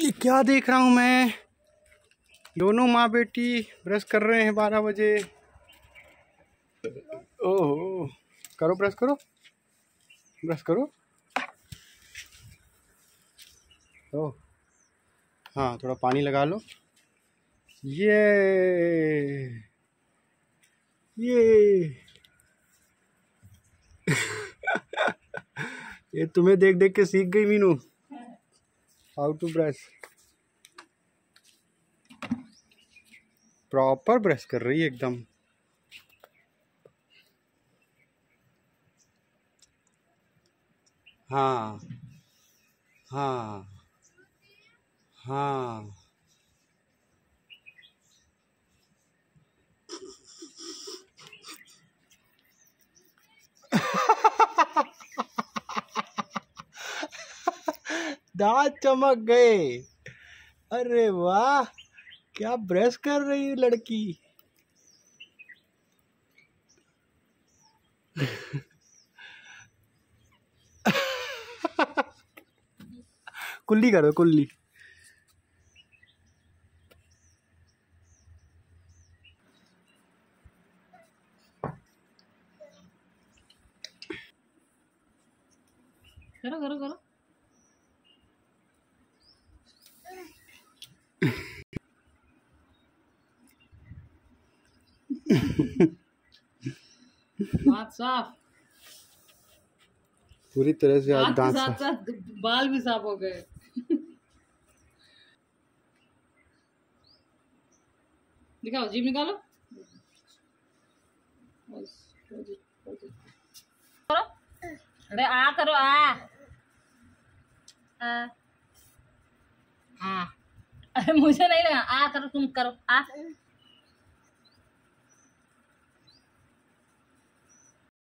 ये क्या देख रहा हूँ मैं? दोनों माँ बेटी ब्रश कर रहे हैं बारह बजे। ओहो, करो ब्रश करो। ब्रश करो। ओ हाँ थोड़ा पानी लगा लो। ये ये। ये तुम्हें देख देख के सीख गई Meenu. How to brush proper brush कर रही है एकदम। हाँ। हाँ। हाँ। दांत चमक गए। अरे वाह, क्या ब्रश कर रही है लड़की? कुल्ली करो कुल्ली। करो करो करो। हाथ साफ़। पूरी तरह से हाथ आज दांत साथ साफ़। साथ बाल भी साफ़ हो गए। दिखाओ जीभ निकालो। अरे आ करो आ। आ। आ। अरे मुझे नहीं लगा। आ करो तुम करो। आ।